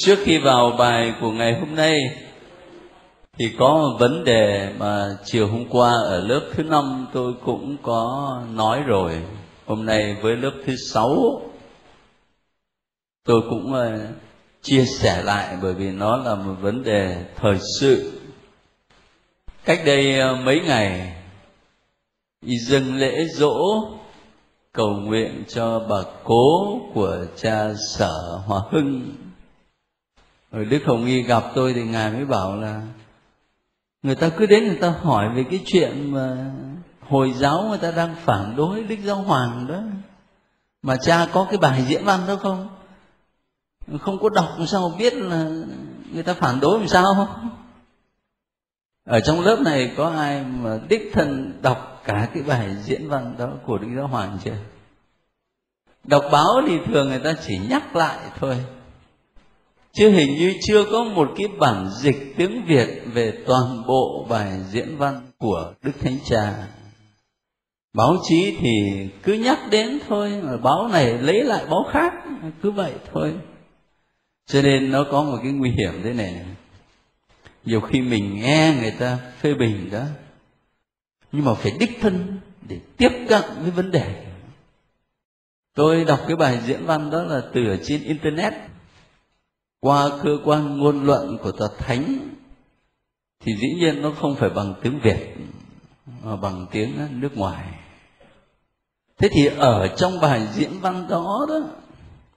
trước khi vào bài của ngày hôm nay, thì có một vấn đề mà chiều hôm qua ở lớp thứ năm tôi cũng có nói rồi. Hôm nay với lớp thứ sáu, tôi cũng ờ, chia sẻ lại bởi vì nó là một vấn đề thời sự. Cách đây ờ, mấy ngày, y dâng lễ dỗ, cầu nguyện cho bà cố của cha sở hòa hưng rồi đức hồng y gặp tôi thì ngài mới bảo là người ta cứ đến người ta hỏi về cái chuyện mà hồi giáo người ta đang phản đối đức giáo hoàng đó. Mà cha có cái bài diễn văn đó không? Không có đọc làm sao biết là người ta phản đối làm sao? Ở trong lớp này có ai mà đích thân đọc cả cái bài diễn văn đó của đức giáo hoàng chưa? Đọc báo thì thường người ta chỉ nhắc lại thôi chứ hình như chưa có một cái bản dịch tiếng việt về toàn bộ bài diễn văn của đức thánh cha. Báo chí thì cứ nhắc đến thôi, mà báo này lấy lại báo khác, cứ vậy thôi. Cho nên nó có một cái nguy hiểm thế này. Nhiều khi mình nghe người ta phê bình đó, nhưng mà phải đích thân để tiếp cận với vấn đề. Tôi đọc cái bài diễn văn đó là từ ở trên internet qua cơ quan ngôn luận của tòa thánh, thì dĩ nhiên nó không phải bằng tiếng việt, mà bằng tiếng nước ngoài. Thế thì ở trong bài diễn văn đó đó,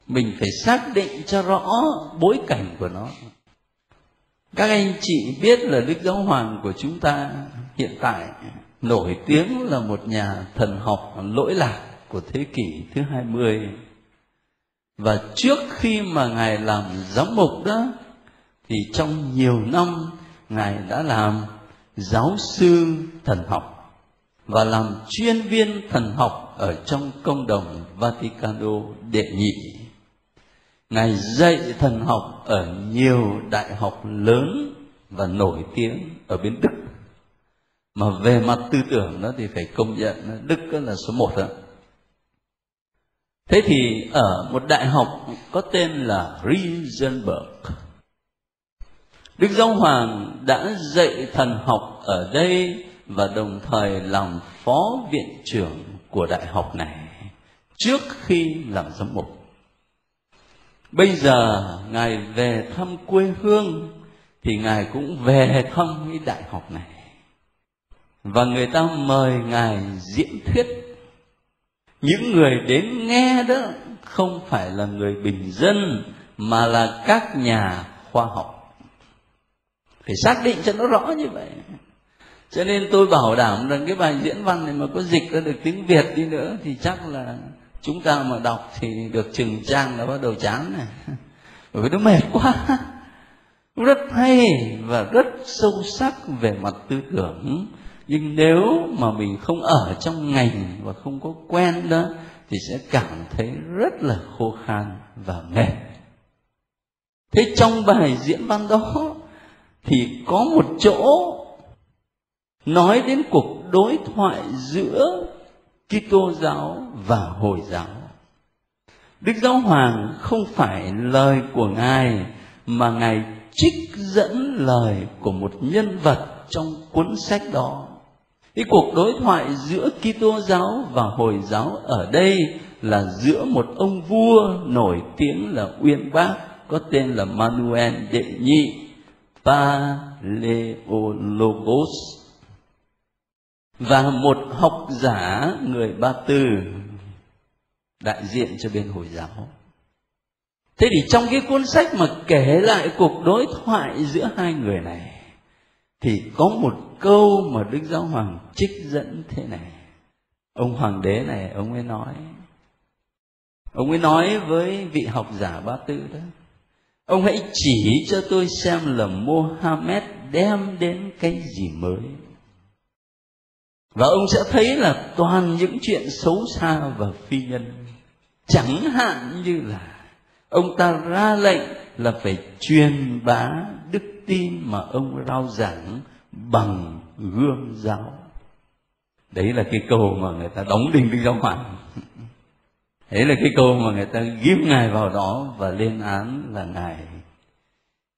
mình phải xác định cho rõ bối cảnh của nó. Các anh chị biết là đức giáo hoàng của chúng ta hiện tại nổi tiếng là một nhà thần học lỗi lạc của thế kỷ thứ 20 và trước khi mà ngài làm giám mục đó, thì trong nhiều năm, ngài đã làm giáo sư thần học và làm chuyên viên thần học ở trong công đồng Vaticano đệ nhị. Ngài dạy thần học ở nhiều đại học lớn và nổi tiếng ở bên Đức. Mà về mặt tư tưởng đó thì phải công nhận, Đức là số một đó. Thế thì ở một đại học có tên là Riesenberg, Đức Giáo Hoàng đã dạy thần học ở đây và đồng thời làm phó viện trưởng của đại học này trước khi làm giám mục. Bây giờ ngài về thăm quê hương thì ngài cũng về thăm cái đại học này. Và người ta mời ngài diễn thuyết. Những người đến nghe đó không phải là người bình dân, mà là các nhà khoa học. Phải xác định cho nó rõ như vậy. Cho nên tôi bảo đảm rằng cái bài diễn văn này mà có dịch ra được tiếng việt đi nữa thì chắc là chúng ta mà đọc thì được chừng trang là bắt đầu chán này. Bởi vì nó mệt quá. Rất hay và rất sâu sắc về mặt tư tưởng nhưng nếu mà mình không ở trong ngành và không có quen đó, thì sẽ cảm thấy rất là khô khan và mệt thế trong bài diễn văn đó thì có một chỗ nói đến cuộc đối thoại giữa Kitô giáo và Hồi giáo. Đức Giáo Hoàng không phải lời của Ngài, mà Ngài trích dẫn lời của một nhân vật trong cuốn sách đó. Cái cuộc đối thoại giữa Kitô giáo và Hồi giáo ở đây là giữa một ông vua nổi tiếng là uyên bác, có tên là Manuel đệ nhị, Paleologos và một học giả người Ba Tư, đại diện cho bên Hồi giáo. Thế thì trong cái cuốn sách mà kể lại cuộc đối thoại giữa hai người này thì có một câu mà Đức Giáo Hoàng trích dẫn thế này. Ông hoàng đế này, ông ấy nói. Ông ấy nói với vị học giả Ba Tư đó. Ông hãy chỉ cho tôi xem là Mohammed đem đến cái gì mới. Và ông sẽ thấy là toàn những chuyện xấu xa và phi nhân. Chẳng hạn như là ông ta ra lệnh là phải truyền bá đức tin mà ông rao giảng bằng gương giáo. Đấy là cái câu mà người ta đóng đinh đinh giáo hoàng đấy là cái câu mà người ta ghim ngài vào đó và lên án là ngài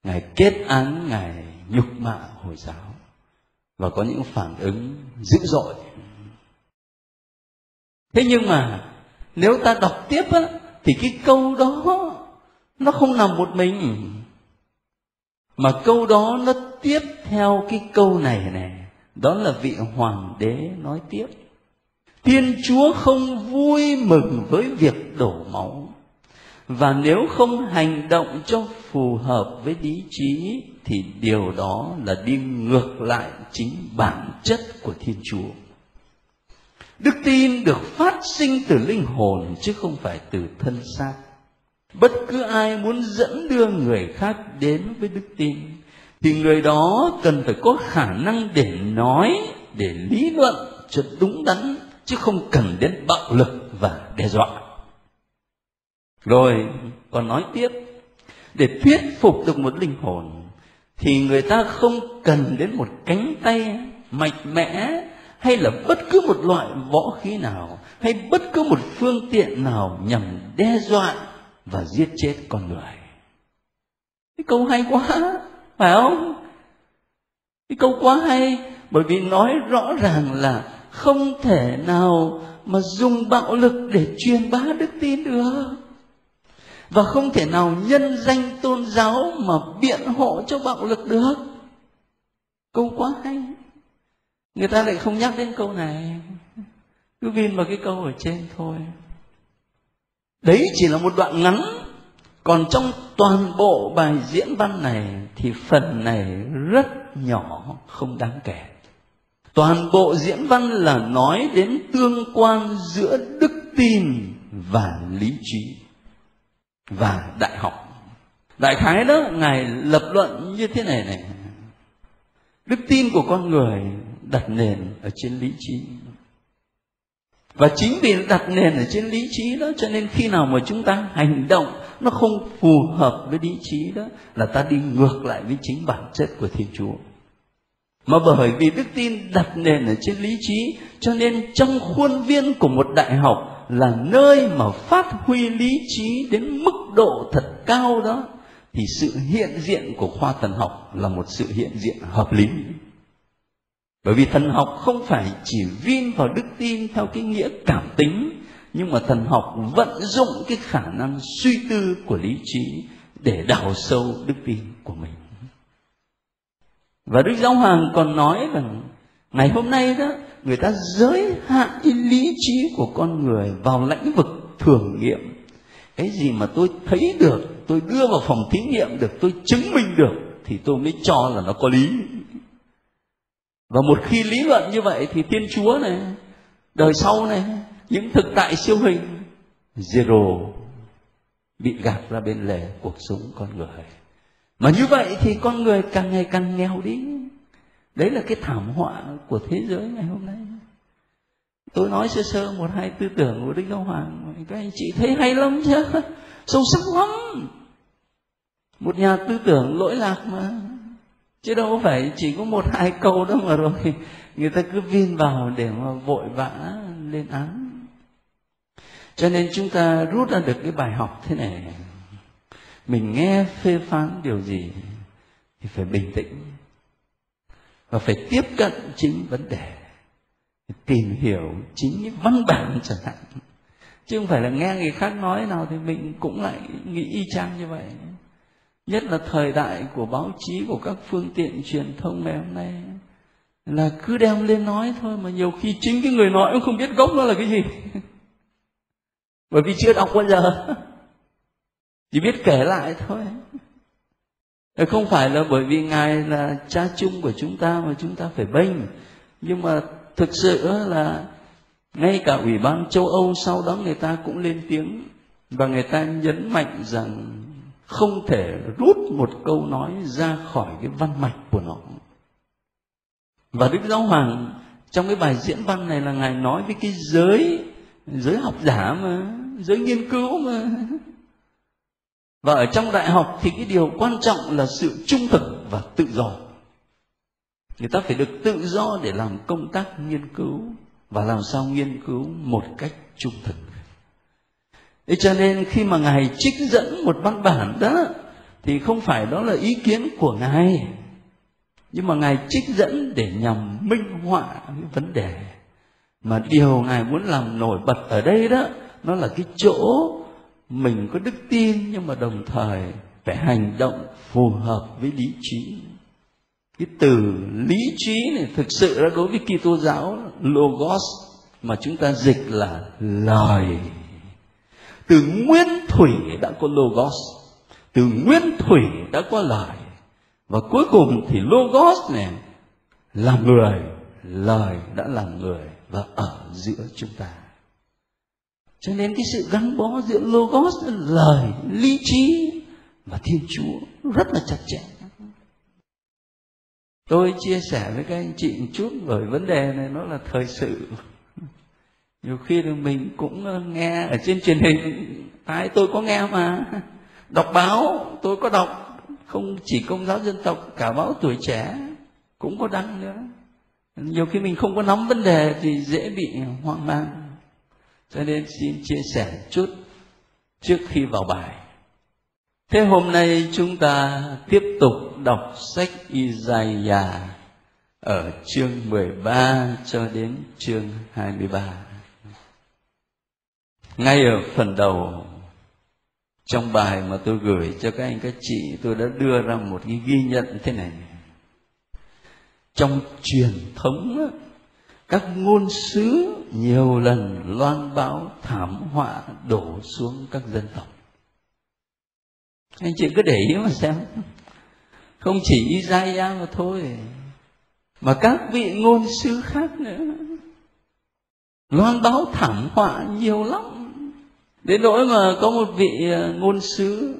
ngài kết án ngài nhục mạ hồi giáo. Và có những phản ứng dữ dội. Thế nhưng mà nếu ta đọc tiếp á, thì cái câu đó nó không nằm một mình mà câu đó nó tiếp theo cái câu này này đó là vị hoàng đế nói tiếp. Thiên chúa không vui mừng với việc đổ máu. Và nếu không hành động cho phù hợp với lý trí, thì điều đó là đi ngược lại chính bản chất của thiên chúa. Đức tin được phát sinh từ linh hồn, chứ không phải từ thân xác bất cứ ai muốn dẫn đưa người khác đến với đức tin, thì người đó cần phải có khả năng để nói, để lý luận cho đúng đắn, chứ không cần đến bạo lực và đe dọa. Rồi, còn nói tiếp, để thuyết phục được một linh hồn, thì người ta không cần đến một cánh tay mạnh mẽ, hay là bất cứ một loại võ khí nào, hay bất cứ một phương tiện nào nhằm đe dọa và giết chết con người. Cái câu hay quá, phải không? Cái câu quá hay, bởi vì nói rõ ràng là không thể nào mà dùng bạo lực để truyền bá đức tin được. Và không thể nào nhân danh tôn giáo mà biện hộ cho bạo lực được. Câu quá hay. Người ta lại không nhắc đến câu này. Cứ vin vào cái câu ở trên thôi đấy chỉ là một đoạn ngắn. Còn trong toàn bộ bài diễn văn này thì phần này rất nhỏ, không đáng kể. Toàn bộ diễn văn là nói đến tương quan giữa đức tin và lý trí và đại học. Đại khái đó, ngài lập luận như thế này này. Đức tin của con người đặt nền ở trên lý trí và chính vì đặt nền ở trên lý trí đó, cho nên khi nào mà chúng ta hành động nó không phù hợp với lý trí đó, là ta đi ngược lại với chính bản chất của thiên chúa. Mà bởi vì đức tin đặt nền ở trên lý trí, cho nên trong khuôn viên của một đại học là nơi mà phát huy lý trí đến mức độ thật cao đó, thì sự hiện diện của khoa thần học là một sự hiện diện hợp lý bởi vì thần học không phải chỉ vin vào đức tin theo cái nghĩa cảm tính, nhưng mà thần học vận dụng cái khả năng suy tư của lý trí để đào sâu đức tin của mình. Và đức giáo hoàng còn nói rằng, ngày hôm nay đó, người ta giới hạn cái lý trí của con người vào lĩnh vực thử nghiệm. Cái gì mà tôi thấy được, tôi đưa vào phòng thí nghiệm được, tôi chứng minh được, thì tôi mới cho là nó có lý và một khi lý luận như vậy thì thiên chúa này, đời sau này, những thực tại siêu hình, zero bị gạt ra bên lề cuộc sống con người. Mà như vậy thì con người càng ngày càng nghèo đi. Đấy là cái thảm họa của thế giới ngày hôm nay. Tôi nói sơ sơ một hai tư tưởng của đức giáo hoàng, các anh chị thấy hay lắm chứ? Sâu sắc lắm. Một nhà tư tưởng lỗi lạc mà chứ đâu phải chỉ có một, hai câu đó mà rồi. Người ta cứ viên vào để mà vội vã lên án. Cho nên chúng ta rút ra được cái bài học thế này. Mình nghe phê phán điều gì thì phải bình tĩnh. Và phải tiếp cận chính vấn đề. Tìm hiểu chính những văn bản chẳng hạn. Chứ không phải là nghe người khác nói nào thì mình cũng lại nghĩ y chang như vậy nhất là thời đại của báo chí, của các phương tiện truyền thông ngày hôm nay. Là cứ đem lên nói thôi mà nhiều khi chính cái người nói cũng không biết gốc nó là cái gì. Bởi vì chưa đọc bao giờ. Chỉ biết kể lại thôi. Không phải là bởi vì ngài là cha chung của chúng ta mà chúng ta phải bênh. Nhưng mà thực sự là ngay cả ủy ban châu âu sau đó người ta cũng lên tiếng và người ta nhấn mạnh rằng không thể rút một câu nói ra khỏi cái văn mạch của nó. Và đức giáo hoàng trong cái bài diễn văn này là ngài nói với cái giới giới học giả mà, giới nghiên cứu mà. Và ở trong đại học thì cái điều quan trọng là sự trung thực và tự do. Người ta phải được tự do để làm công tác nghiên cứu và làm sao nghiên cứu một cách trung thực. Thế cho nên khi mà Ngài trích dẫn một văn bản đó, thì không phải đó là ý kiến của ngài, nhưng mà ngài trích dẫn để nhằm minh họa cái vấn đề. Mà điều ngài muốn làm nổi bật ở đây đó, nó là cái chỗ mình có đức tin nhưng mà đồng thời phải hành động phù hợp với lý trí. Cái từ lý trí này thực sự đã đối với Kitô giáo, logos, mà chúng ta dịch là lời từ nguyên thủy đã có logos, từ nguyên thủy đã có lời. Và cuối cùng thì logos này là người, lời đã làm người và ở giữa chúng ta. Cho nên cái sự gắn bó giữa logos lời, lý trí và thiên chúa rất là chặt chẽ. Tôi chia sẻ với các anh chị một chút bởi vấn đề này nó là thời sự nhiều khi thì mình cũng ờ, nghe ở trên truyền hình ai tôi có nghe mà. Đọc báo, tôi có đọc. Không chỉ công giáo dân tộc, cả báo tuổi trẻ cũng có đăng nữa. Nhiều khi mình không có nắm vấn đề thì dễ bị hoang mang. Cho nên xin chia sẻ chút trước khi vào bài. Thế hôm nay chúng ta tiếp tục đọc sách Isaiah ở chương 13 cho đến chương 23 ngay ở phần đầu, trong bài mà tôi gửi cho các anh, các chị, tôi đã đưa ra một cái ghi nhận thế này. Trong truyền thống các ngôn sứ nhiều lần loan báo thảm họa đổ xuống các dân tộc. Anh chị cứ để ý mà xem. Không chỉ Isaiah mà thôi, mà các vị ngôn sứ khác nữa. Loan báo thảm họa nhiều lắm đến nỗi mà có một vị à, ngôn sứ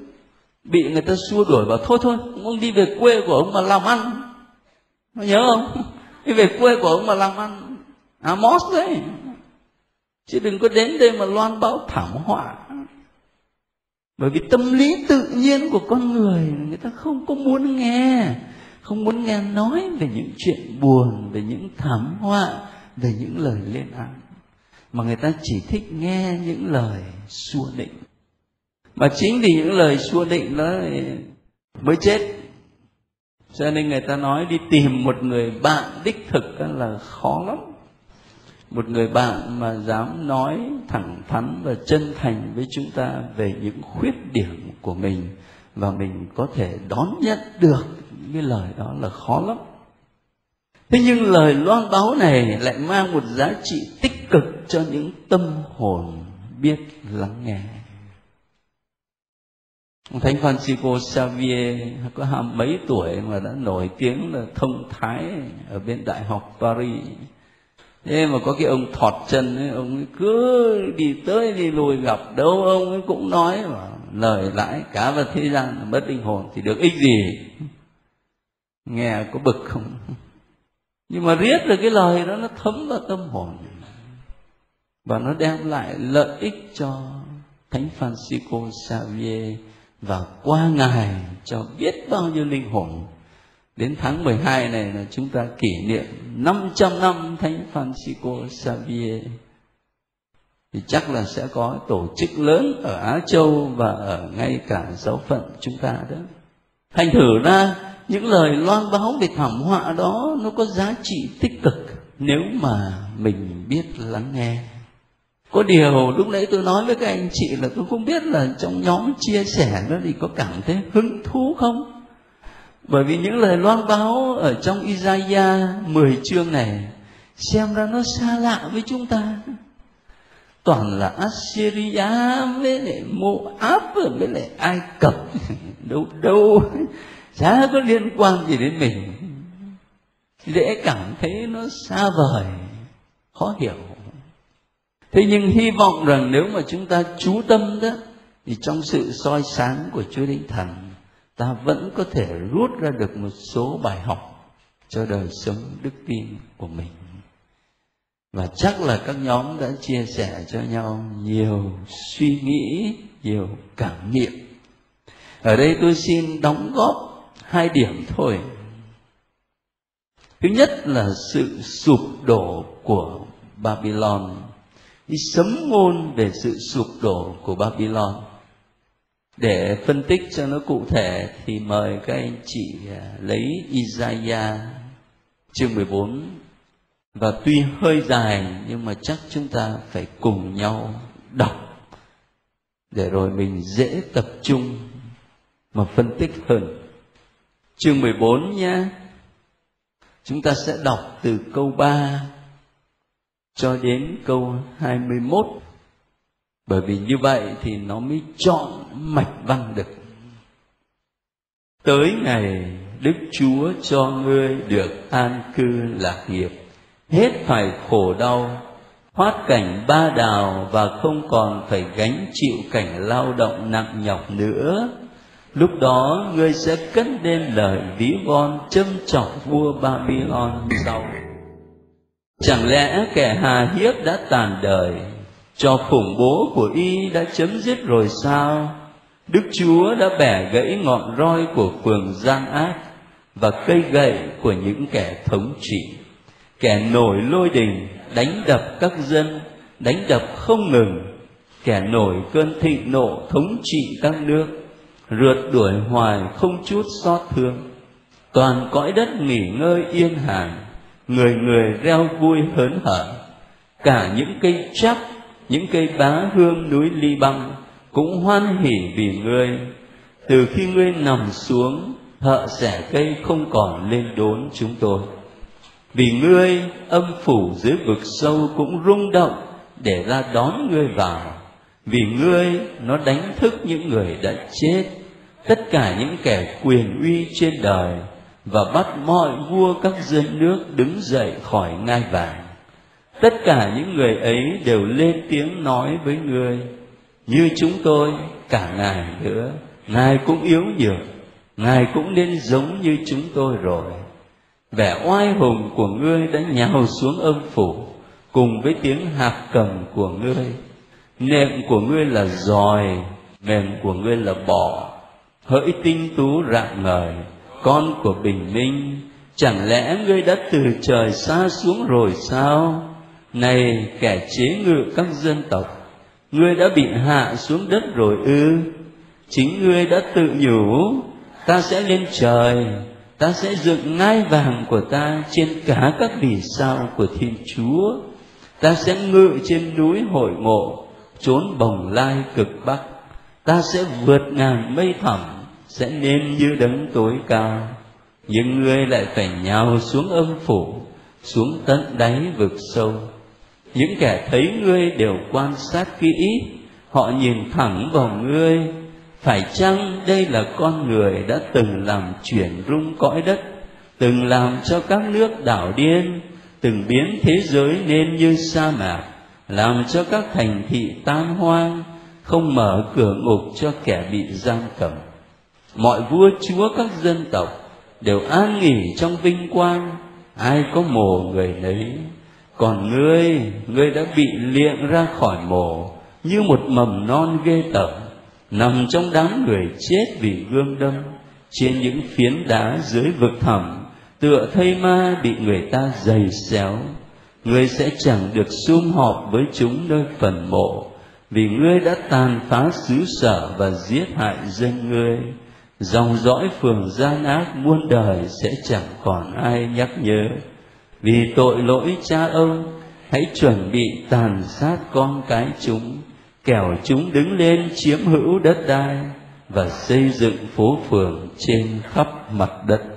bị người ta xua đuổi bảo, thôi thôi ông đi về quê của ông mà làm ăn. Nhớ không? Đi về quê của ông mà làm ăn. Amos đấy. Chứ đừng có đến đây mà loan báo thảm họa. Bởi vì tâm lý tự nhiên của con người người ta không có muốn nghe, không muốn nghe nói về những chuyện buồn, về những thảm họa, về những lời lên án mà người ta chỉ thích nghe những lời xua định. Mà chính vì những lời xua định đó mới chết. Cho nên người ta nói đi tìm một người bạn đích thực là khó lắm. Một người bạn mà dám nói thẳng thắn và chân thành với chúng ta về những khuyết điểm của mình và mình có thể đón nhận được những cái lời đó là khó lắm thế nhưng lời loan báo này lại mang một giá trị tích cực cho những tâm hồn biết lắng nghe. Thánh Francisco Xavier có hai mấy tuổi mà đã nổi tiếng là thông thái ở bên Đại học Paris. Thế mà có cái ông thọt chân ấy, ông ấy cứ đi tới đi lùi gặp đâu ông ấy cũng nói mà lời lãi cả vào thế gian mất linh hồn thì được ích gì? Nghe có bực không? Nhưng mà riết rồi cái lời đó, nó thấm vào tâm hồn. Và nó đem lại lợi ích cho thánh Francisco Xavier. Và qua ngài cho biết bao nhiêu linh hồn. Đến tháng 12 này là chúng ta kỷ niệm 500 năm Thánh Francisco Xavier. Thì chắc là sẽ có tổ chức lớn ở Á Châu và ở ngay cả giáo phận chúng ta đó. Thành thử ra những lời loan báo về thảm họa đó nó có giá trị tích cực nếu mà mình biết lắng nghe. Có điều lúc nãy tôi nói với các anh chị là tôi không biết là trong nhóm chia sẻ đó thì có cảm thấy hứng thú không? Bởi vì những lời loan báo ở trong Isaiah 10 chương này xem ra nó xa lạ với chúng ta. Toàn là Assyria với lại Moab với lại Ai Cập đâu đâu chả có liên quan gì đến mình. Dễ cảm thấy nó xa vời, khó hiểu. Thế nhưng hy vọng rằng nếu mà chúng ta chú tâm đó, thì trong sự soi sáng của Chúa Thánh Thần, ta vẫn có thể rút ra được một số bài học cho đời sống đức tin của mình. Và chắc là các nhóm đã chia sẻ cho nhau nhiều suy nghĩ, nhiều cảm nghiệm. Ở đây tôi xin đóng góp hai điểm thôi. Thứ nhất là sự sụp đổ của babylon. Đi sấm ngôn về sự sụp đổ của babylon. Để phân tích cho nó cụ thể thì mời các anh chị à, lấy Isaiah chương 14 và tuy hơi dài, nhưng mà chắc chúng ta phải cùng nhau đọc. Để rồi mình dễ tập trung mà phân tích hơn. Chương 14 nhé. Chúng ta sẽ đọc từ câu 3 cho đến câu 21 bởi vì như vậy thì nó mới chọn mạch văn được. Tới ngày đức chúa cho ngươi được an cư lạc nghiệp, hết phải khổ đau, thoát cảnh ba đào và không còn phải gánh chịu cảnh lao động nặng nhọc nữa lúc đó ngươi sẽ cất lên lời ví von châm chọc vua babylon sau. Chẳng lẽ kẻ hà hiếp đã tàn đời, cho khủng bố của y đã chấm dứt rồi sao? Đức chúa đã bẻ gãy ngọn roi của phường gian ác và cây gậy của những kẻ thống trị. Kẻ nổi lôi đình, đánh đập các dân, đánh đập không ngừng. Kẻ nổi cơn thịnh nộ thống trị các nước rượt đuổi hoài không chút xót thương. Toàn cõi đất nghỉ ngơi yên hàn người người reo vui hớn hở. Cả những cây chắc những cây bá hương núi ly băng cũng hoan hỉ vì ngươi. Từ khi ngươi nằm xuống, thợ xẻ cây không còn lên đốn chúng tôi. Vì ngươi, âm phủ dưới vực sâu cũng rung động để ra đón ngươi vào vì ngươi, nó đánh thức những người đã chết, tất cả những kẻ quyền uy trên đời, và bắt mọi vua các dân nước đứng dậy khỏi ngai vàng. Tất cả những người ấy đều lên tiếng nói với ngươi, như chúng tôi, cả ngài nữa, ngài cũng yếu nhược, ngài cũng nên giống như chúng tôi rồi. Vẻ oai hùng của ngươi đã nhào xuống âm phủ, cùng với tiếng hạc cầm của ngươi nệm của ngươi là giòi mềm của ngươi là bỏ hỡi tinh tú rạng ngời, con của bình minh, chẳng lẽ ngươi đã từ trời xa xuống rồi sao? Này kẻ chế ngự các dân tộc, ngươi đã bị hạ xuống đất rồi ư? Chính ngươi đã tự nhủ, ta sẽ lên trời, ta sẽ dựng ngai vàng của ta trên cả các vì sao của thiên chúa. Ta sẽ ngự trên núi hội ngộ chốn bồng lai cực bắc. Ta sẽ vượt ngàn mây thẳm, sẽ nên như đấng tối cao. Nhưng ngươi lại phải nhào xuống âm phủ, xuống tận đáy vực sâu. Những kẻ thấy ngươi đều quan sát kỹ họ nhìn thẳng vào ngươi. Phải chăng đây là con người đã từng làm chuyển rung cõi đất, từng làm cho các nước đảo điên, từng biến thế giới nên như sa mạc? Làm cho các thành thị tan hoang, không mở cửa ngục cho kẻ bị giam cầm. Mọi vua chúa các dân tộc đều an nghỉ trong vinh quang. Ai có mồ người nấy. Còn ngươi ngươi đã bị liệng ra khỏi mồ, như một mầm non ghê tởm, nằm trong đám người chết vì gươm đâm. Trên những phiến đá dưới vực thẳm, tựa thây ma bị người ta giày xéo ngươi sẽ chẳng được sum họp với chúng nơi phần mộ, vì ngươi đã tàn phá xứ sở và giết hại dân ngươi. Dòng dõi phường gian ác muôn đời sẽ chẳng còn ai nhắc nhớ. Vì tội lỗi cha ông, hãy chuẩn bị tàn sát con cái chúng, kẻo chúng đứng lên chiếm hữu đất đai và xây dựng phố phường trên khắp mặt đất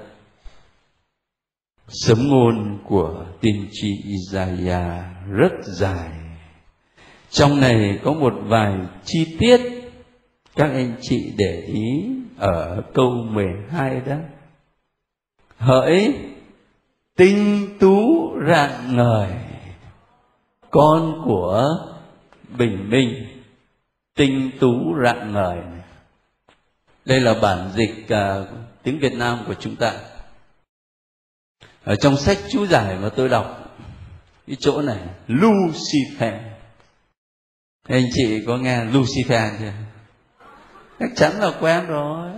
sấm ngôn của tiên tri Isaiah rất dài. Trong này có một vài chi tiết các anh chị để ý ở câu 12 đó. Hỡi tinh tú rạng ngời con của bình minh tinh tú rạng ngời đây là bản dịch uh, tiếng việt nam của chúng ta ở trong sách chú giải mà tôi đọc, cái chỗ này, lucifer. Anh chị có nghe lucifer chưa? Chắc chắn là quen rồi.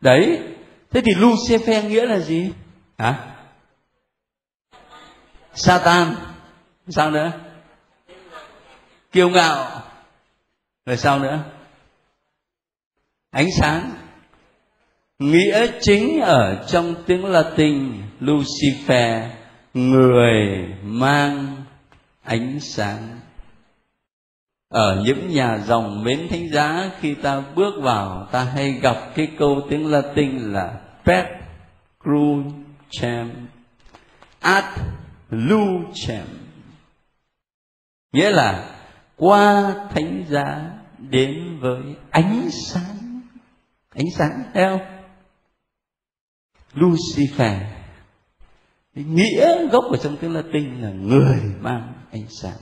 Đấy, thế thì lucifer nghĩa là gì? Hả? Satan. Sao nữa? Kiêu ngạo. Rồi sao nữa? Ánh sáng nghĩa chính ở trong tiếng latin, lucifer, người mang ánh sáng. Ở những nhà dòng mến thánh giá, khi ta bước vào, ta hay gặp cái câu tiếng latin là pet crucem ad lucem. Nghĩa là qua thánh giá đến với ánh sáng. Ánh sáng thấy lucifer. Nghĩa gốc ở trong tiếng latin là người mang ánh sáng.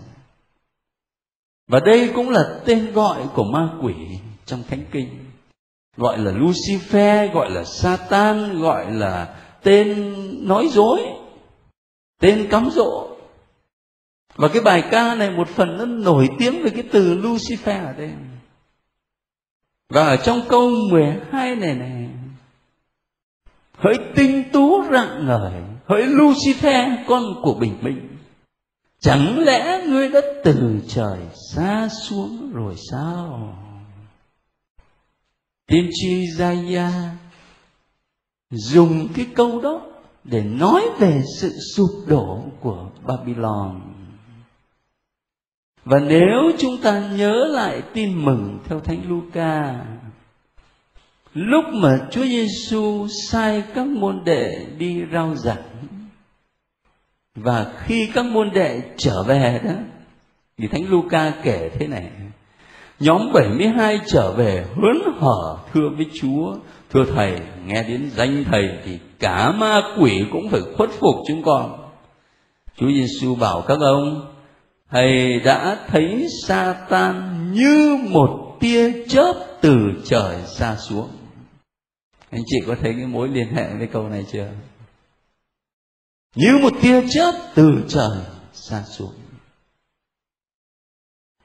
Và đây cũng là tên gọi của ma quỷ trong thánh kinh. Gọi là lucifer, gọi là satan, gọi là tên nói dối, tên cắm dỗ. Và cái bài ca này một phần nó nổi tiếng về cái từ lucifer ở đây. Và ở trong câu 12 này này hỡi tinh tú rạng ngời hỡi lucifer con của bình minh chẳng lẽ ngươi đã từ trời xa xuống rồi sao tiên tri Isaiah dùng cái câu đó để nói về sự sụp đổ của Babylon. Và nếu chúng ta nhớ lại tin mừng theo Thánh Luca, lúc mà Chúa Giêsu sai các môn đệ đi rao giảng và khi các môn đệ trở về đó thì Thánh Luca kể thế này Nhóm 72 trở về hớn hở thưa với Chúa Thưa Thầy, nghe đến danh Thầy thì cả ma quỷ cũng phải khuất phục chúng con. Chúa Giêsu bảo các ông, Thầy đã thấy Satan như một tia chớp từ trời xa xuống. Anh chị có thấy cái mối liên hệ với câu này chưa? Như một tia chớp từ trời xa xuống.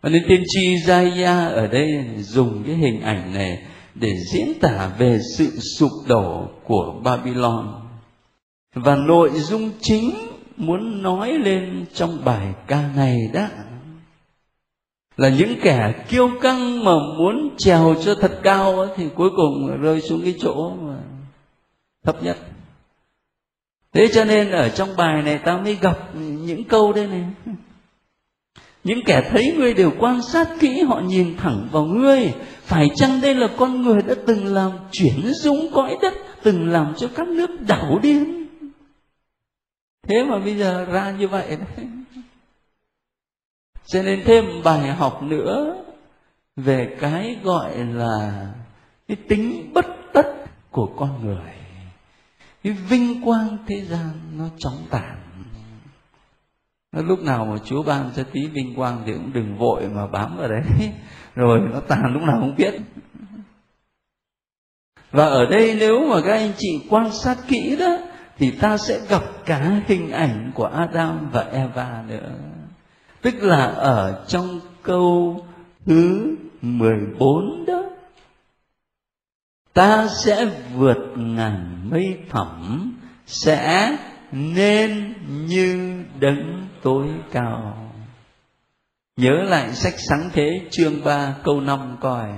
Và nên tiên tri Isaiah ở đây dùng cái hình ảnh này để diễn tả về sự sụp đổ của Babylon. Và nội dung chính muốn nói lên trong bài ca này đó là những kẻ kiêu căng mà muốn trèo cho thật cao thì cuối cùng rơi xuống cái chỗ mà thấp nhất. Thế cho nên ở trong bài này ta mới gặp những câu đây này. Những kẻ thấy ngươi đều quan sát kỹ, họ nhìn thẳng vào ngươi. Phải chăng đây là con người đã từng làm chuyển dung cõi đất, từng làm cho các nước đảo điên? Thế mà bây giờ ra như vậy đấy cho nên thêm bài học nữa về cái gọi là cái tính bất tất của con người. Cái vinh quang thế gian nó chóng tàn. Lúc nào mà chúa ban cho tí vinh quang thì cũng đừng vội mà bám vào đấy. Rồi nó tàn lúc nào không biết. Và ở đây nếu mà các anh chị quan sát kỹ đó, thì ta sẽ gặp cả hình ảnh của Adam và Eva nữa tức là ở trong câu thứ 14 đó, ta sẽ vượt ngàn mây thẳm sẽ nên như đấng tối cao. Nhớ lại sách sáng thế chương 3 câu 5 coi.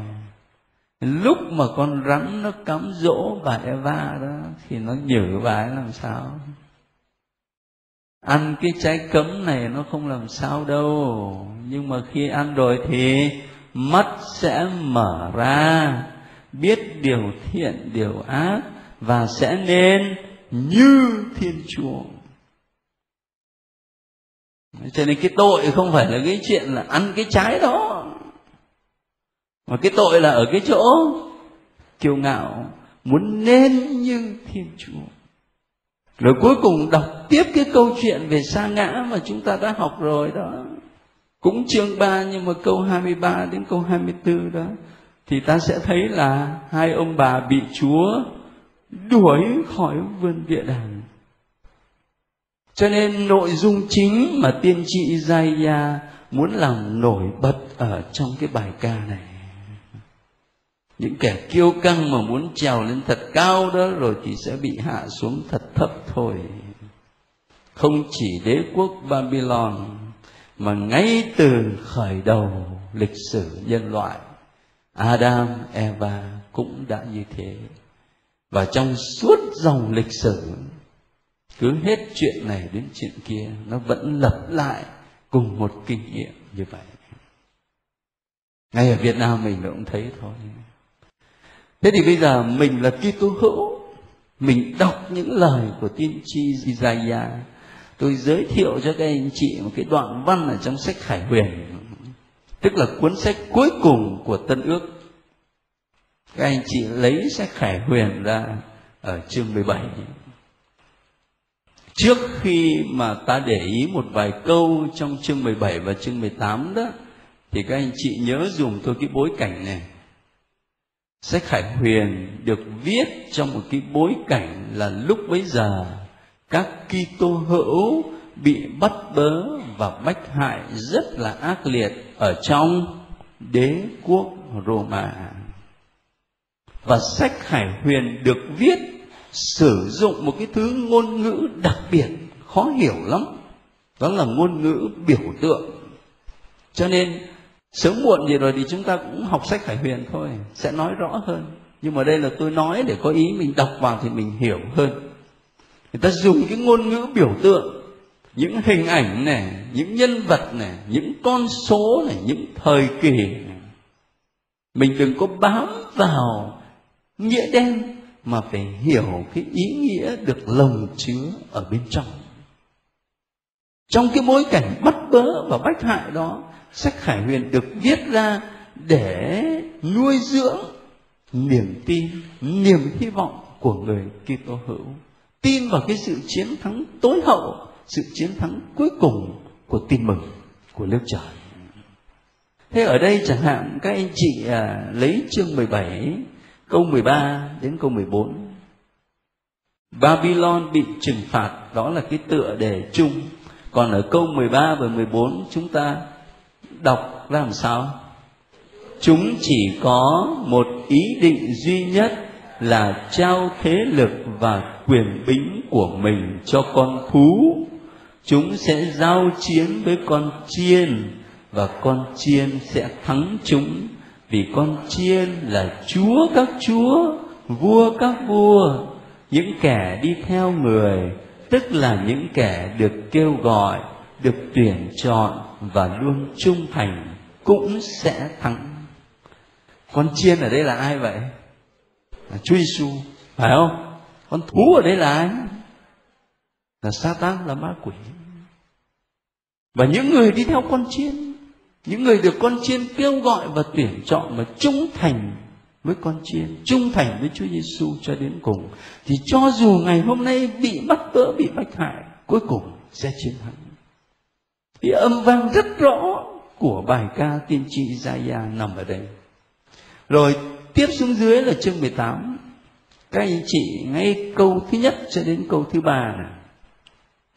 Lúc mà con rắn nó cắm dỗ bà Eva đó, thì nó nhử bà ấy làm sao? Ăn cái trái cấm này nó không làm sao đâu. Nhưng mà khi ăn rồi thì mắt sẽ mở ra, biết điều thiện, điều ác, và sẽ nên như thiên chúa. Cho nên cái tội không phải là cái chuyện là ăn cái trái đó, mà cái tội là ở cái chỗ kiêu ngạo, muốn nên như thiên chúa rồi cuối cùng đọc tiếp cái câu chuyện về sa ngã mà chúng ta đã học rồi đó. Cũng chương 3 nhưng mà câu 23 đến câu 24 đó, thì ta sẽ thấy là hai ông bà bị Chúa đuổi khỏi vườn địa đàng. Cho nên nội dung chính mà tiên tri Isaiah muốn làm nổi bật ở trong cái bài ca này những kẻ kiêu căng mà muốn trèo lên thật cao đó rồi thì sẽ bị hạ xuống thật thấp thôi không chỉ đế quốc Babylon mà ngay từ khởi đầu lịch sử nhân loại Adam, Eva cũng đã như thế. Và trong suốt dòng lịch sử, cứ hết chuyện này đến chuyện kia, nó vẫn lặp lại cùng một kinh nghiệm như vậy. Ngay ở Việt Nam mình cũng thấy thôi. Thế thì bây giờ mình là Kitô hữu, mình đọc những lời của tiên tri Isaiah. Tôi giới thiệu cho các anh chị một cái đoạn văn ở trong sách Khải Huyền, tức là cuốn sách cuối cùng của Tân ước. Các anh chị lấy sách Khải Huyền ra ở chương 17. Trước khi mà ta để ý một vài câu trong chương 17 và chương 18 đó, thì các anh chị nhớ dùng tôi cái bối cảnh này sách khải huyền được viết trong một cái bối cảnh là lúc bấy giờ, các Kitô hữu bị bắt bớ và bách hại rất là ác liệt ở trong đế quốc Roma. Và sách hải Huyền được viết sử dụng một cái thứ ngôn ngữ đặc biệt, khó hiểu lắm. Đó là ngôn ngữ biểu tượng. Cho nên sớm muộn gì rồi thì chúng ta cũng học sách khải huyền thôi, sẽ nói rõ hơn. Nhưng mà đây là tôi nói để có ý mình đọc vào thì mình hiểu hơn. Người ta dùng cái ngôn ngữ biểu tượng, những hình ảnh này những nhân vật này những con số này những thời kỳ này. mình đừng có bám vào nghĩa đen mà phải hiểu cái ý nghĩa được lồng chứa ở bên trong. Trong cái bối cảnh bắt bớ và bách hại đó sách khải huyền được viết ra để nuôi dưỡng niềm tin niềm hy vọng của người Kitô hữu. Tin vào cái sự chiến thắng tối hậu sự chiến thắng cuối cùng của tin mừng của nước trời. Thế ở đây chẳng hạn các anh chị à, lấy chương 17 câu 13 đến câu 14 Babylon bị trừng phạt đó là cái tựa đề chung. Còn ở câu 13 và 14 chúng ta đọc ra làm sao? Chúng chỉ có một ý định duy nhất là trao thế lực và quyền bính của mình cho con thú. Chúng sẽ giao chiến với con chiên và con chiên sẽ thắng chúng, vì con chiên là chúa các chúa, vua các vua. Những kẻ đi theo người, tức là những kẻ được kêu gọi, được tuyển chọn và luôn trung thành cũng sẽ thắng. Con chiên ở đây là ai vậy? Là Chúa Giêsu phải không? Con thú ở đây là ai? Là Satan là ma quỷ. Và những người đi theo con chiên, những người được con chiên kêu gọi và tuyển chọn mà trung thành với con chiên, trung thành với Chúa Giêsu cho đến cùng, thì cho dù ngày hôm nay bị bắt bớ bị bách hại, cuối cùng sẽ chiến thắng thì âm vang rất rõ của bài ca tiên tri Gia nằm ở đây. Rồi tiếp xuống dưới là chương 18. Các anh chị ngay câu thứ nhất cho đến câu thứ ba này.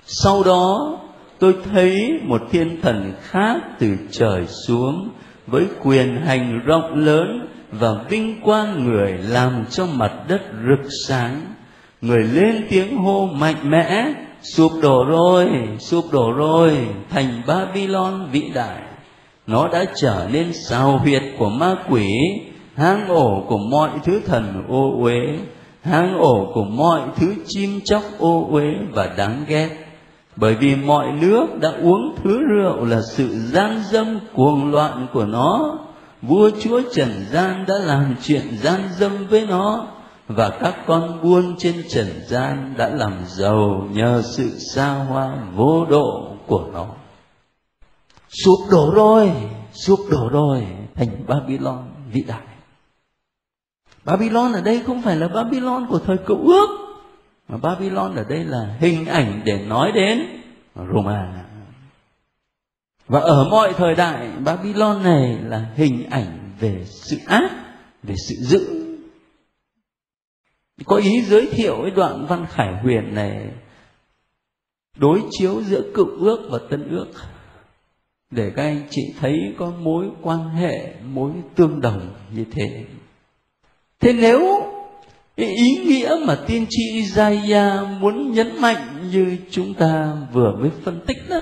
Sau đó tôi thấy một thiên thần khác từ trời xuống với quyền hành rộng lớn và vinh quang người làm cho mặt đất rực sáng. Người lên tiếng hô mạnh mẽ sụp đổ rồi, sụp đổ rồi, thành babylon vĩ đại. Nó đã trở nên xào huyệt của ma quỷ, hang ổ của mọi thứ thần ô uế, hang ổ của mọi thứ chim chóc ô uế và đáng ghét. Bởi vì mọi nước đã uống thứ rượu là sự gian dâm cuồng loạn của nó, vua chúa trần gian đã làm chuyện gian dâm với nó và các con buôn trên trần gian đã làm giàu nhờ sự xa hoa vô độ của nó. Sụp đổ rồi, sụp đổ rồi, thành babylon vĩ đại. Babylon ở đây không phải là babylon của thời cựu ước, mà babylon ở đây là hình ảnh để nói đến roma. Và ở mọi thời đại, babylon này là hình ảnh về sự ác, về sự dữ có ý giới thiệu cái đoạn văn khải huyền này, đối chiếu giữa cựu ước và tân ước, để các anh chị thấy có mối quan hệ, mối tương đồng như thế. Thế nếu ý nghĩa mà tiên tri Isaiah muốn nhấn mạnh như chúng ta vừa mới phân tích đó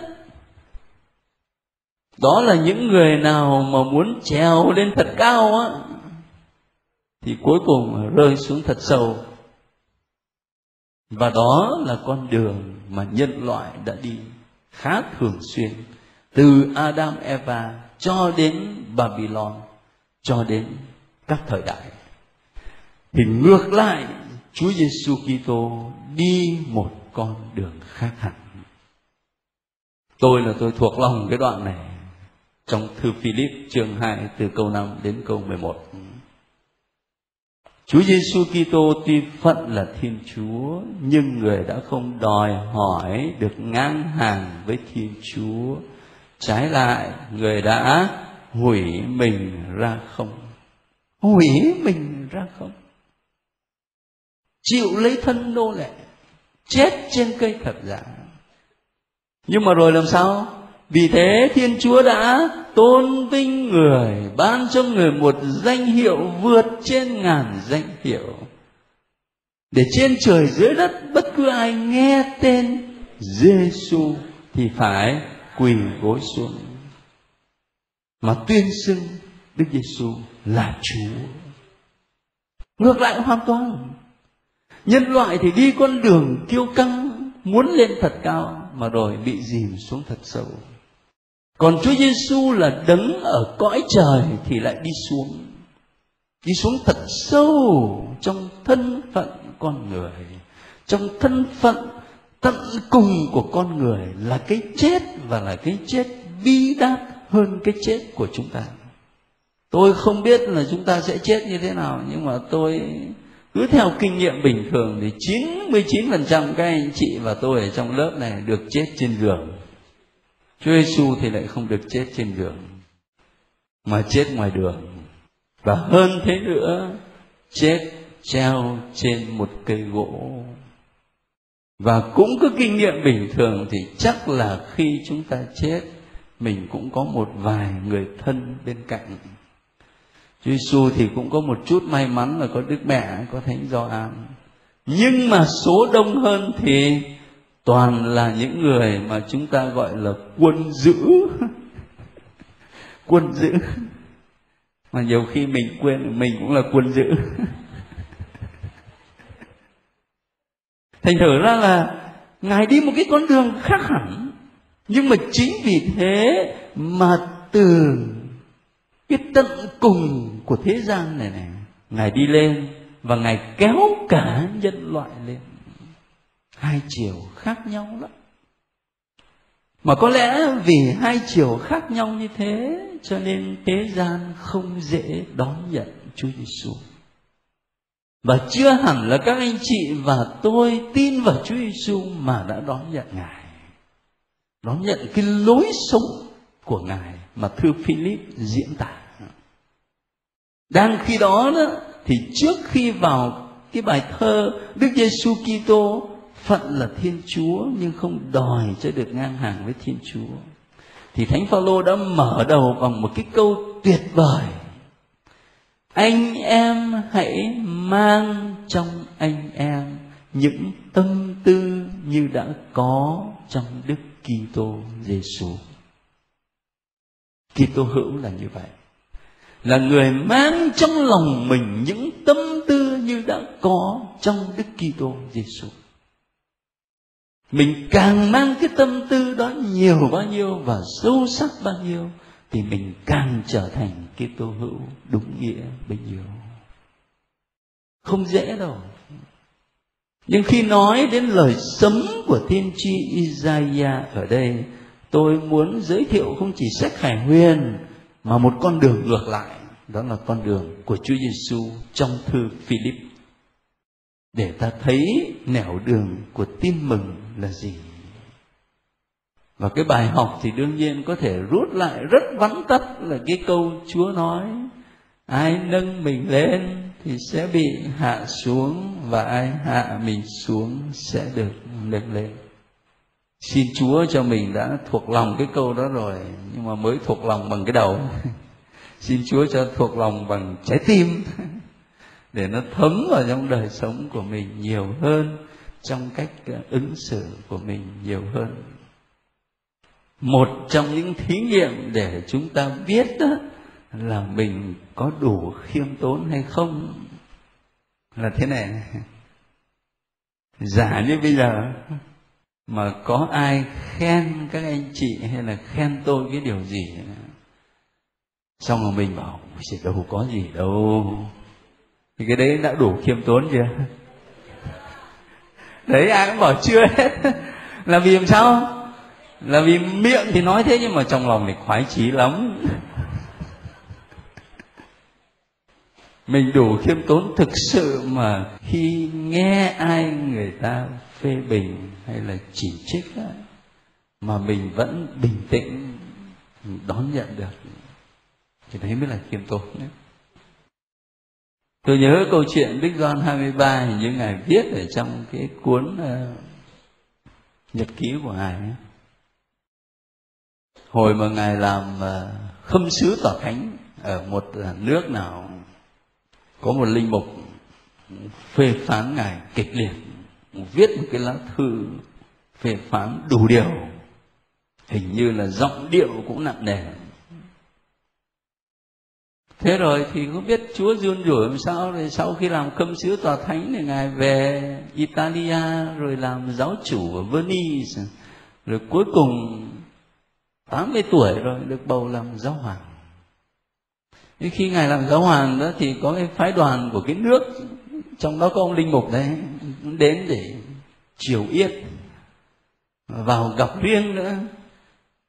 đó là những người nào mà muốn trèo lên thật cao á thì cuối cùng rơi xuống thật sâu. Và đó là con đường mà nhân loại đã đi khá thường xuyên, từ Adam, Eva cho đến Babylon, cho đến các thời đại. Thì ngược lại, Chúa Giêsu Kitô đi một con đường khác hẳn. Tôi là tôi thuộc lòng cái đoạn này trong thư Philip chương 2 từ câu 5 đến câu 11 Chúa Giêsu Kitô tuy phận là Thiên Chúa nhưng người đã không đòi hỏi được ngang hàng với Thiên Chúa. Trái lại, người đã hủy mình ra không. Hủy mình ra không. Chịu lấy thân nô lệ, chết trên cây thập giá. Nhưng mà rồi làm sao? Vì thế Thiên Chúa đã tôn vinh người, ban cho người một danh hiệu vượt trên ngàn danh hiệu. Để trên trời dưới đất bất cứ ai nghe tên Giêsu thì phải quỳ gối xuống mà tuyên xưng Đức Giêsu là Chúa. Ngược lại hoàn toàn. Nhân loại thì đi con đường kiêu căng, muốn lên thật cao mà rồi bị dìm xuống thật sâu còn Chúa Giêsu là đứng ở cõi trời thì lại đi xuống. Đi xuống thật sâu trong thân phận con người. Trong thân phận tận cùng của con người là cái chết và là cái chết bi đát hơn cái chết của chúng ta. Tôi không biết là chúng ta sẽ chết như thế nào, nhưng mà tôi cứ theo kinh nghiệm bình thường thì 99% các anh chị và tôi ở trong lớp này được chết trên giường. Chúa Giêsu thì lại không được chết trên đường mà chết ngoài đường. Và hơn thế nữa chết treo trên một cây gỗ. Và cũng có kinh nghiệm bình thường thì chắc là khi chúng ta chết mình cũng có một vài người thân bên cạnh. Chúa Giêsu thì cũng có một chút may mắn là có Đức Mẹ, có Thánh Gioan. Nhưng mà số đông hơn thì toàn là những người mà chúng ta gọi là quân giữ. Quân giữ. Mà nhiều khi mình quên, mình cũng là quân giữ. Thành thử ra là ngài đi một cái con đường khác hẳn. Nhưng mà chính vì thế mà từ cái tận cùng của thế gian này này, ngài đi lên và ngài kéo cả nhân loại lên hai chiều khác nhau lắm mà có lẽ vì hai chiều khác nhau như thế cho nên thế gian không dễ đón nhận Chúa Giêsu. Và chưa hẳn là các anh chị và tôi tin vào Chúa Giêsu mà đã đón nhận Ngài. Đón nhận cái lối sống của Ngài mà thư Philip diễn tả. Đang khi đó, đó thì trước khi vào cái bài thơ Đức Giêsu Kitô phận là thiên chúa, nhưng không đòi cho được ngang hàng với thiên chúa thì thánh phaolô đã mở đầu bằng một cái câu tuyệt vời anh em hãy mang trong anh em những tâm tư như đã có trong đức Kitô Giêsu. Kitô hữu là như vậy. Là người mang trong lòng mình những tâm tư như đã có trong Đức Kitô Giêsu mình càng mang cái tâm tư đó nhiều bao nhiêu và sâu sắc bao nhiêu, thì mình càng trở thành cái tô hữu đúng nghĩa bấy nhiêu. Không dễ đâu. Nhưng khi nói đến lời sấm của thiên tri Isaiah ở đây, tôi muốn giới thiệu không chỉ sách Hải Huyền, mà một con đường ngược lại, đó là con đường của Chúa Giêsu trong thư Philip để ta thấy nẻo đường của tin mừng là gì. Và cái bài học thì đương nhiên có thể rút lại rất vắn tắt là cái câu chúa nói, ai nâng mình lên thì sẽ bị hạ xuống và ai hạ mình xuống sẽ được nâng lên. Xin chúa cho mình đã thuộc lòng cái câu đó rồi, nhưng mà mới thuộc lòng bằng cái đầu. Xin chúa cho thuộc lòng bằng trái tim. để nó thấm vào trong đời sống của mình nhiều hơn, trong cách ờ, ứng xử của mình nhiều hơn. Một trong những thí nghiệm để chúng ta biết đó là mình có đủ khiêm tốn hay không là thế này. Giả như bây giờ, mà có ai khen các anh chị hay là khen tôi cái điều gì, xong rồi mình bảo chỉ đâu có gì đâu thì cái đấy đã đủ khiêm tốn chưa? Đấy ai cũng bảo chưa hết. Là vì làm sao? Là vì miệng thì nói thế nhưng mà trong lòng thì khoái chí lắm. Mình đủ khiêm tốn thực sự mà khi nghe ai người ta phê bình hay là chỉ trích đó, mà mình vẫn bình tĩnh đón nhận được. Thì đấy mới là khiêm tốn đấy. Tôi nhớ câu chuyện Đức John 23 hình như Ngài viết ở trong cái cuốn uh, nhật ký của Ngài ấy. Hồi mà Ngài làm uh, khâm sứ tòa thánh ở một uh, nước nào có một linh mục phê phán Ngài kịch liệt viết một cái lá thư phê phán đủ điều hình như là giọng điệu cũng nặng nề thế rồi thì có biết chúa run rủi làm sao? Rồi sau khi làm khâm sứ tòa thánh thì ngài về italia, rồi làm giáo chủ ở venice. Rồi cuối cùng 80 tuổi rồi, được bầu làm giáo hoàng. Thế khi ngài làm giáo hoàng đó thì có cái phái đoàn của cái nước, trong đó có ông linh mục đấy đến để chiều yết. Vào gặp riêng nữa.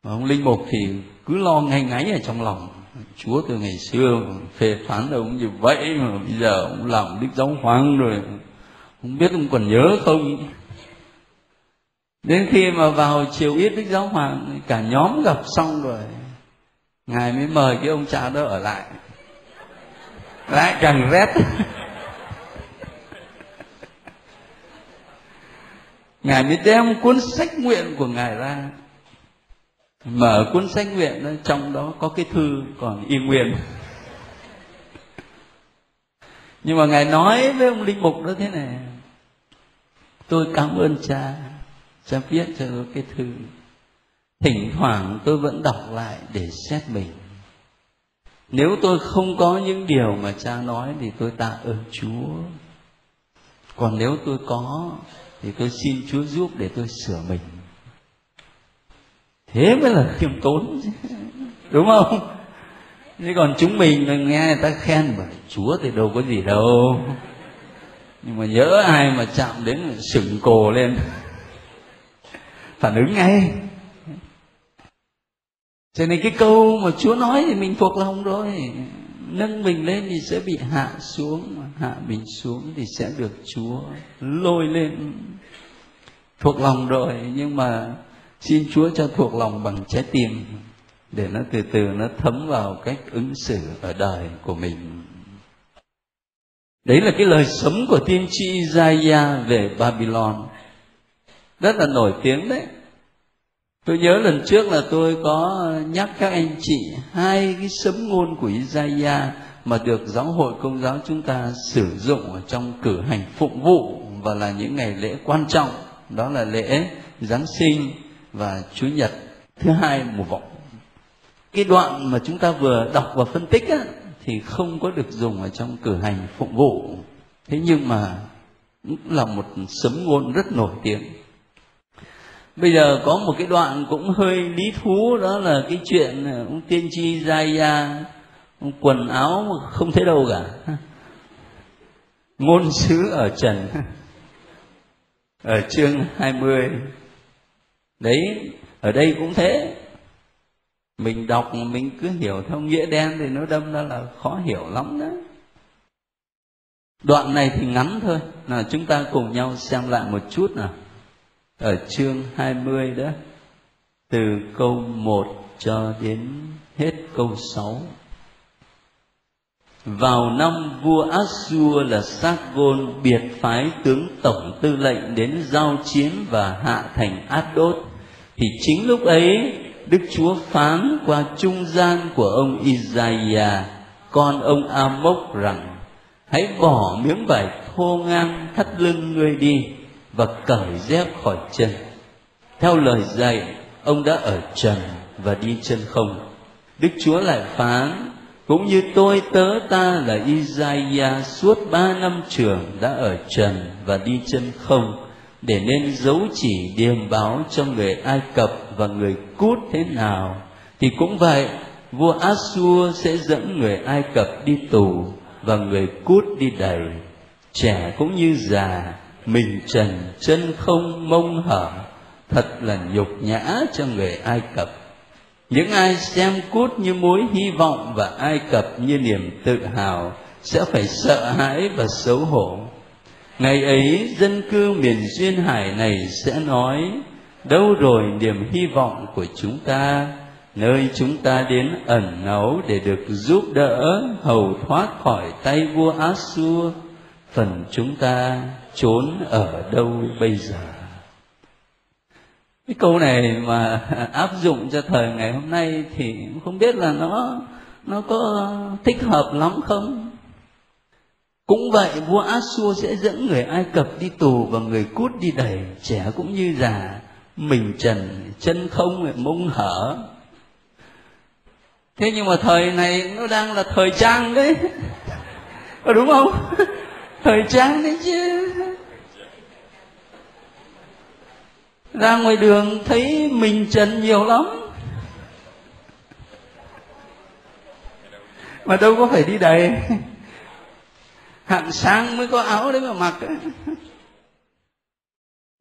Và ông linh mục thì cứ lo ngay ngáy ở trong lòng chúa từ ngày xưa phê phán ông như vậy mà bây giờ ông làm đức giáo hoàng rồi. Không biết ông còn nhớ không? Đến khi mà vào chiều yết đức giáo hoàng, cả nhóm gặp xong rồi. Ngài mới mời cái ông cha đó ở lại. Lại càng rét. Ngài mới đem cuốn sách nguyện của ngài ra mở cuốn sách nguyện đó, trong đó có cái thư còn y nguyên. Nhưng mà ngài nói với ông linh mục đó thế này tôi cảm ơn cha cha viết cho tôi cái thư. Thỉnh thoảng tôi vẫn đọc lại để xét mình. Nếu tôi không có những điều mà cha nói thì tôi tạ ơn chúa. Còn nếu tôi có thì tôi xin chúa giúp để tôi sửa mình thế mới là khiêm tốn. Đúng không? Thế còn chúng mình nghe người ta khen mà, chúa thì đâu có gì đâu. Nhưng mà nhớ ai mà chạm đến sừng cổ lên. Phản ứng ngay. Cho nên cái câu mà chúa nói thì mình thuộc lòng rồi. Nâng mình lên thì sẽ bị hạ xuống hạ mình xuống thì sẽ được chúa lôi lên. Thuộc lòng rồi, nhưng mà xin chúa cho thuộc lòng bằng trái tim để nó từ từ nó thấm vào cách ứng xử ở đời của mình. Đấy là cái lời sấm của tiên tri Isaiah về Babylon. Rất là nổi tiếng đấy. Tôi nhớ lần trước là tôi có nhắc các anh chị hai cái sấm ngôn của Isaiah mà được giáo hội công giáo chúng ta sử dụng ở trong cử hành phụng vụ và là những ngày lễ quan trọng. Đó là lễ Giáng sinh và Chúa Nhật thứ hai mùa vọng. Cái đoạn mà chúng ta vừa đọc và phân tích á, thì không có được dùng ở trong cử hành phụng vụ. Thế nhưng mà cũng là một sấm ngôn rất nổi tiếng. Bây giờ có một cái đoạn cũng hơi lý thú đó là cái chuyện ờ, ông tiên tri Zaya quần áo không thấy đâu cả ngôn sứ ở trần ở chương 20 đấy, ở đây cũng thế. Mình đọc, mình cứ hiểu theo nghĩa đen thì nó đâm ra là khó hiểu lắm đó. Đoạn này thì ngắn thôi. Là chúng ta cùng nhau xem lại một chút nào. Ở chương 20 đó, từ câu 1 cho đến hết câu 6 vào năm vua Assur là Sargon biệt phái tướng tổng tư lệnh đến giao chiến và hạ thành Adot thì chính lúc ấy, Đức Chúa phán qua trung gian của ông Isaiah, con ông Amok rằng, hãy bỏ miếng vải thô ngang thắt lưng ngươi đi và cởi dép khỏi chân. Theo lời dạy, ông đã ở trần và đi chân không. Đức Chúa lại phán cũng như tôi, tớ ta là Isaiah suốt ba năm trường đã ở trần và đi chân không, để nên dấu chỉ điềm báo cho người Ai Cập và người Cút thế nào. Thì cũng vậy, vua Assur sẽ dẫn người Ai Cập đi tù và người Cút đi đầy. Trẻ cũng như già, mình trần chân không mông hở, thật là nhục nhã cho người Ai Cập những ai xem cút như mối hy vọng và ai cập như niềm tự hào sẽ phải sợ hãi và xấu hổ. Ngày ấy, dân cư miền duyên hải này sẽ nói, đâu rồi niềm hy vọng của chúng ta? Nơi chúng ta đến ẩn náu để được giúp đỡ, hầu thoát khỏi tay vua Assur phần chúng ta trốn ở đâu bây giờ? Cái câu này mà áp dụng cho thời ngày hôm nay thì không biết là nó nó có thích hợp lắm không? Cũng vậy, vua Assur sẽ dẫn người Ai Cập đi tù và người cút đi đẩy, trẻ cũng như già, mình trần, chân không, mông hở. Thế nhưng mà thời này nó đang là thời trang đấy. Có đúng không? Thời trang đấy chứ. Ra ngoài đường thấy mình trần nhiều lắm. Mà đâu có phải đi đầy. Hạng sáng mới có áo đấy mà mặc.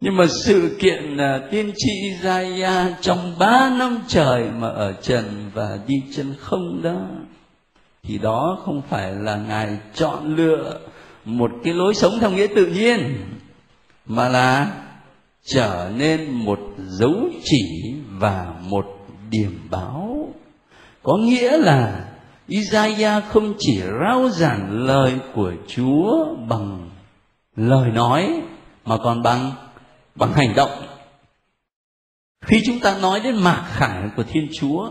Nhưng mà sự kiện là tiên tri gia trong ba năm trời mà ở trần và đi chân không đó, thì đó không phải là ngài chọn lựa một cái lối sống theo nghĩa tự nhiên, mà là trở nên một dấu chỉ và một điểm báo có nghĩa là Isaiah không chỉ rao giảng lời của Chúa bằng lời nói mà còn bằng bằng hành động. Khi chúng ta nói đến mạc khải của Thiên Chúa,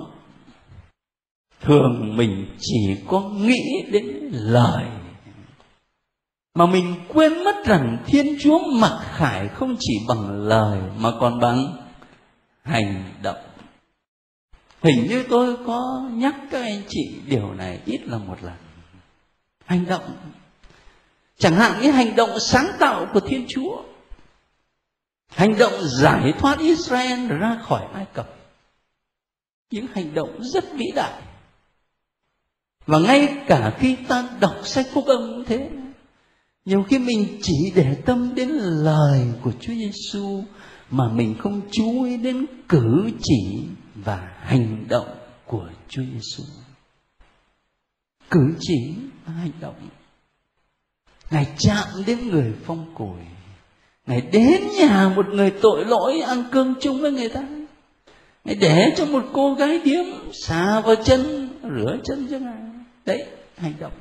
thường mình chỉ có nghĩ đến lời mà mình quên mất rằng thiên chúa mặc khải không chỉ bằng lời mà còn bằng hành động. Hình như tôi có nhắc các anh chị điều này ít là một lần. Hành động. Chẳng hạn như hành động sáng tạo của thiên chúa. Hành động giải thoát israel ra khỏi ai cập. Những hành động rất vĩ đại. Và ngay cả khi ta đọc sách phúc âm cũng thế nhiều khi mình chỉ để tâm đến lời của Chúa Giêsu mà mình không chú ý đến cử chỉ và hành động của Chúa Giêsu. Cử chỉ và hành động. Ngài chạm đến người phong cùi. Ngài đến nhà một người tội lỗi ăn cơm chung với người ta. Ngài để cho một cô gái điếm xà vào chân, rửa chân cho Ngài. Đấy, hành động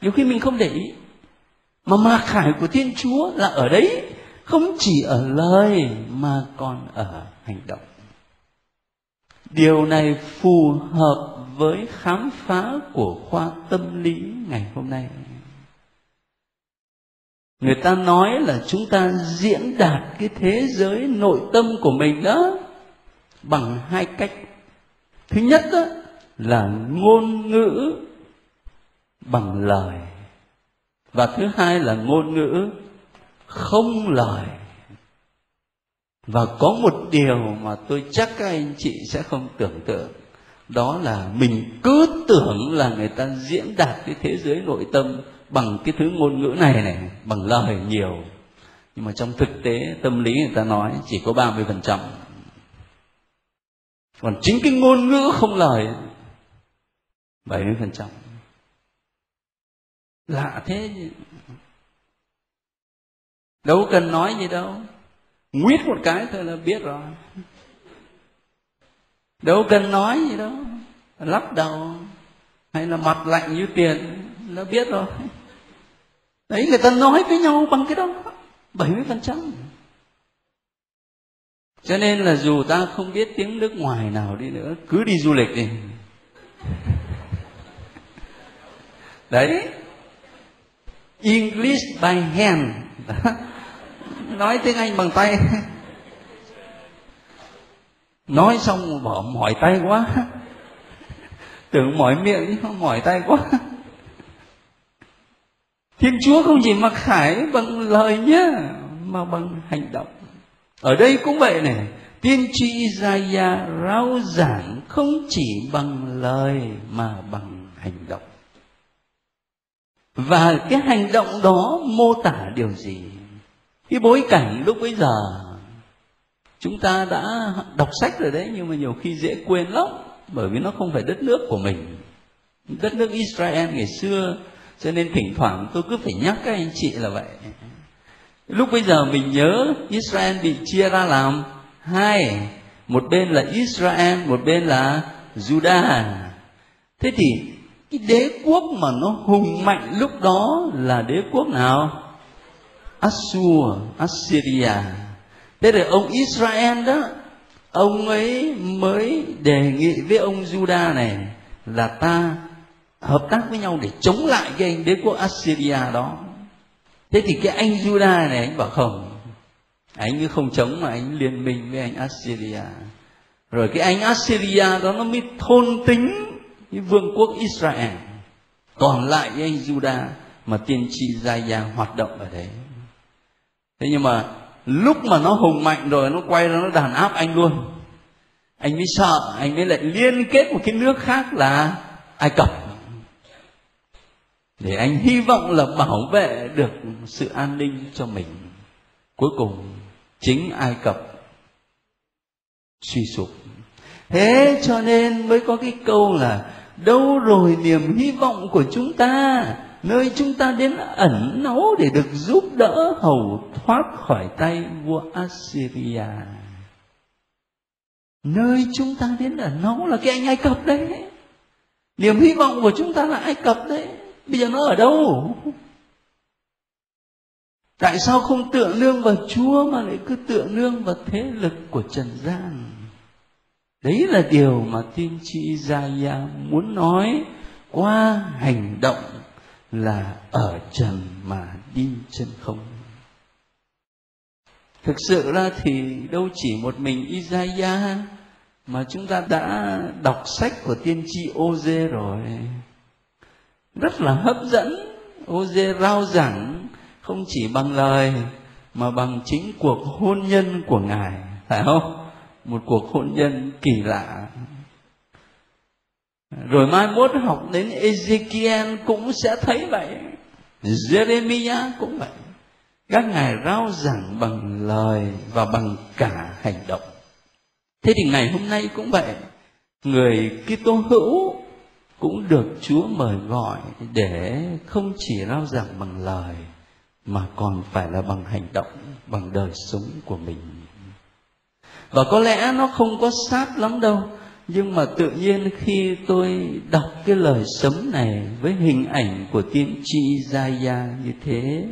nhiều khi mình không để ý. Mà mặc khải của thiên chúa là ở đấy, không chỉ ở lời mà còn ở hành động. Điều này phù hợp với khám phá của khoa tâm lý ngày hôm nay. Người ta nói là chúng ta diễn đạt cái thế giới nội tâm của mình đó bằng hai cách. Thứ nhất đó là ngôn ngữ bằng lời. Và thứ hai là ngôn ngữ không lời. Và có một điều mà tôi chắc các anh chị sẽ không tưởng tượng, đó là mình cứ tưởng là người ta diễn đạt cái thế giới nội tâm bằng cái thứ ngôn ngữ này này, bằng lời nhiều. Nhưng mà trong thực tế, tâm lý người ta nói chỉ có 30% còn chính cái ngôn ngữ không lời 70% lạ thế đâu cần nói gì đâu. Nguyết một cái thôi là biết rồi. Đâu cần nói gì đâu. Lắc đầu. Hay là mặt lạnh như tiền nó biết rồi. Đấy, người ta nói với nhau bằng cái đó. Bảy mươi phần trăm. Cho nên là dù ta không biết tiếng nước ngoài nào đi nữa, cứ đi du lịch đi. Đấy. English by hand. Nói tiếng Anh bằng tay. Nói xong bỏ mỏi tay quá. Tưởng mỏi miệng mỏi tay quá. Thiên chúa không chỉ mặc khải bằng lời nhá, mà bằng hành động. Ở đây cũng vậy này, tiên tri Isaiah rao giảng không chỉ bằng lời mà bằng hành động và cái hành động đó mô tả điều gì? Cái bối cảnh lúc bấy giờ, chúng ta đã đọc sách rồi đấy, nhưng mà nhiều khi dễ quên lắm, bởi vì nó không phải đất nước của mình. Đất nước Israel ngày xưa, cho nên thỉnh thoảng tôi cứ phải nhắc các anh chị là vậy. Lúc bây giờ mình nhớ Israel bị chia ra làm hai, một bên là Israel, một bên là Judah thế thì cái đế quốc mà nó hùng mạnh lúc đó là đế quốc nào? Assur, Assyria. Thế rồi ông Israel đó, ông ấy mới đề nghị với ông Judah này là ta hợp tác với nhau để chống lại cái anh đế quốc Assyria đó. Thế thì cái anh Judah này, anh bảo không, anh cứ không chống mà anh liên minh với anh Assyria. Rồi cái anh Assyria đó nó mới thôn tính cái vương quốc Israel. Còn lại với anh Judah mà tiên tri Gia hoạt động ở đấy. Thế nhưng mà lúc mà nó hùng mạnh rồi, nó quay ra, nó đàn áp anh luôn. Anh mới sợ, anh mới lại liên kết một cái nước khác là ai cập. Để anh hy vọng là bảo vệ được sự an ninh cho mình. Cuối cùng, chính ai cập suy sụp. Thế cho nên mới có cái câu là đâu rồi niềm hy vọng của chúng ta nơi chúng ta đến ẩn náu để được giúp đỡ hầu thoát khỏi tay vua Assyria. Nơi chúng ta đến ẩn náu là cái anh Ai Cập đấy. Niềm hy vọng của chúng ta là Ai Cập đấy. Bây giờ nó ở đâu? Tại sao không tựa nương vào Chúa mà lại cứ tựa nương vào thế lực của trần gian? Đấy là điều mà tiên tri Isaiah muốn nói qua hành động là ở trần mà đi chân không. Thực sự ra thì đâu chỉ một mình Isaiah mà chúng ta đã đọc sách của tiên tri Oze rồi. Rất là hấp dẫn Oze rao giảng không chỉ bằng lời mà bằng chính cuộc hôn nhân của ngài, phải không? Một cuộc hôn nhân kỳ lạ. Rồi mai mốt học đến Ezekiel cũng sẽ thấy vậy. Jeremiah cũng vậy. Các ngài rao giảng bằng lời và bằng cả hành động. Thế thì ngày hôm nay cũng vậy. Người Kitô hữu cũng được Chúa mời gọi để không chỉ rao giảng bằng lời, mà còn phải là bằng hành động, bằng đời sống của mình và có lẽ nó không có sát lắm đâu, nhưng mà tự nhiên khi tôi đọc cái lời sấm này với hình ảnh của tiên tri Gia như thế,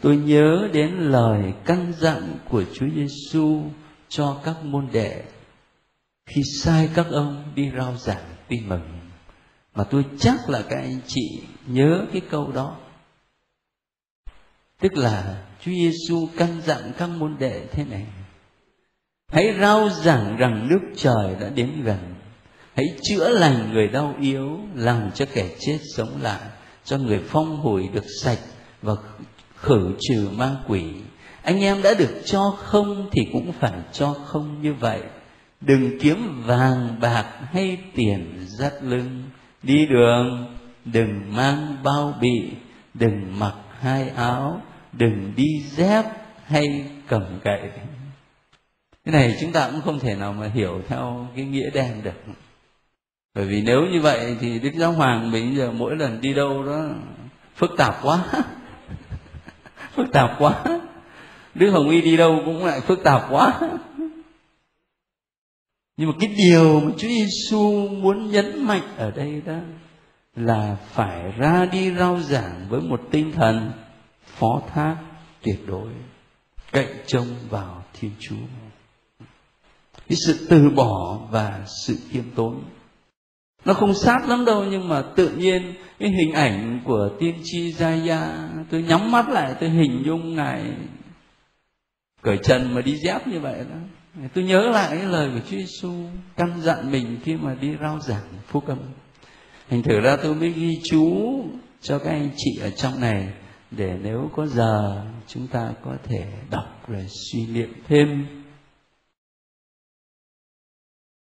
tôi nhớ đến lời căn dặn của Chúa Giêsu cho các môn đệ. Khi sai các ông đi rao giảng tin mừng, mà tôi chắc là các anh chị nhớ cái câu đó. Tức là Chúa Giêsu căn dặn các môn đệ thế này hãy rao giảng rằng nước trời đã đến gần. Hãy chữa lành người đau yếu, làm cho kẻ chết sống lại, cho người phong hủi được sạch và khử trừ ma quỷ. Anh em đã được cho không thì cũng phải cho không như vậy. Đừng kiếm vàng bạc hay tiền dắt lưng. Đi đường, đừng mang bao bị đừng mặc hai áo, đừng đi dép hay cầm gậy cái này chúng ta cũng không thể nào mà hiểu theo cái nghĩa đen được. Bởi vì nếu như vậy thì đức giáo hoàng mình giờ mỗi lần đi đâu đó phức tạp quá. Phức tạp quá. Đức hồng y đi đâu cũng lại phức tạp quá. Nhưng mà cái điều mà Chúa Giêsu muốn nhấn mạnh ở đây đó là phải ra đi rao giảng với một tinh thần phó thác tuyệt đối, cậy trông vào Thiên Chúa cái sự từ bỏ và sự khiêm tốn. Nó không sát lắm đâu, nhưng mà tự nhiên cái hình ảnh của tiên tri Gia tôi nhắm mắt lại, tôi hình dung ngài cởi trần mà đi dép như vậy đó. Tôi nhớ lại cái lời của Chúa Giêsu căn dặn mình khi mà đi rao giảng phúc âm thành thử ra tôi mới ghi chú cho các anh chị ở trong này, để nếu có giờ chúng ta có thể đọc, rồi suy niệm thêm.